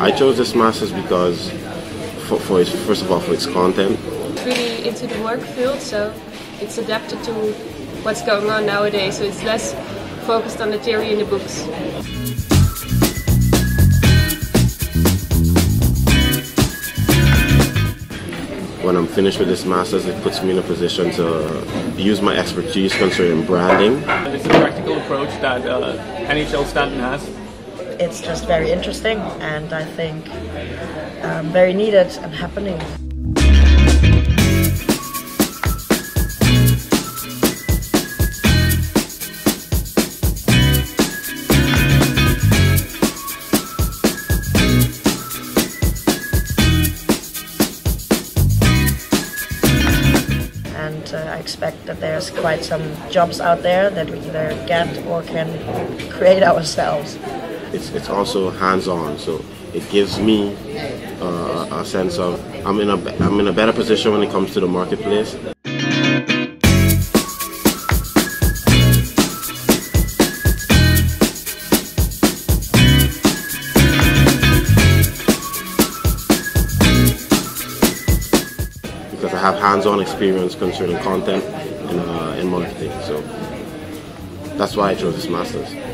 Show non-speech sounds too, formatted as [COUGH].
I chose this master's because, for, for its, first of all, for its content. It's really into the work field, so it's adapted to what's going on nowadays. So it's less focused on the theory in the books. When I'm finished with this master's, it puts me in a position to use my expertise concerning branding. It's a practical approach that uh, NHL Stenden has. It's just very interesting and I think um, very needed and happening. and uh, I expect that there's quite some jobs out there that we either get or can create [LAUGHS] ourselves. It's, it's also hands-on, so it gives me uh, a sense of I'm in a I'm in a better position when it comes to the marketplace. because I have hands-on experience concerning content and uh, in marketing. So that's why I chose this master's.